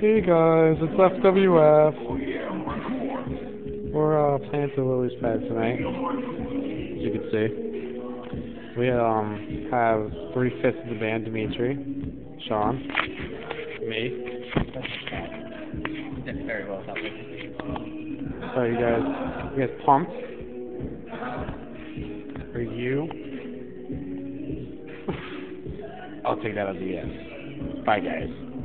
Hey guys, it's FWF. We're uh, playing the Lily's Pad tonight, as you can see. We um have three fifths of the band: Dimitri, Sean, me. Did very well. So you guys, you guys pumped? Are you? I'll take that as a yes. Bye guys.